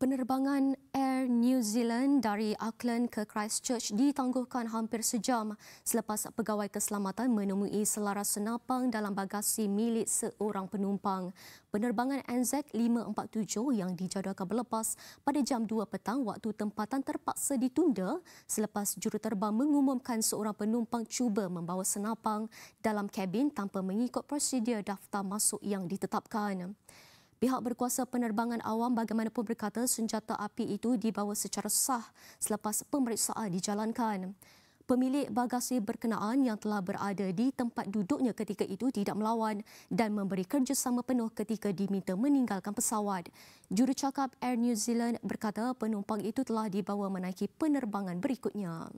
Penerbangan Air New Zealand dari Auckland ke Christchurch ditangguhkan hampir sejam selepas pegawai keselamatan menemui selaras senapang dalam bagasi milik seorang penumpang. Penerbangan NZ 547 yang dijadualkan berlepas pada jam 2 petang waktu tempatan terpaksa ditunda selepas juruterbang mengumumkan seorang penumpang cuba membawa senapang dalam kabin tanpa mengikut prosedur daftar masuk yang ditetapkan. Pihak berkuasa penerbangan awam bagaimanapun berkata senjata api itu dibawa secara sah selepas pemeriksaan dijalankan. Pemilik bagasi berkenaan yang telah berada di tempat duduknya ketika itu tidak melawan dan memberi kerjasama penuh ketika diminta meninggalkan pesawat. Jurucakap Air New Zealand berkata penumpang itu telah dibawa menaiki penerbangan berikutnya.